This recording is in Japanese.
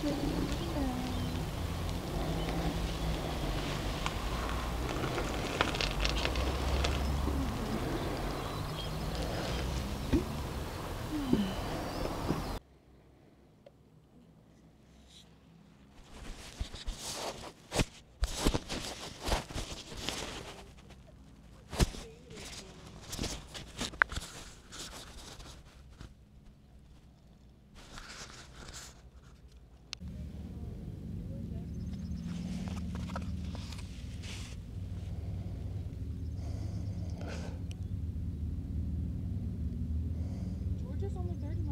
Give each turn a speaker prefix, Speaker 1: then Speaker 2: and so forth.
Speaker 1: Thank you. just only 30 miles.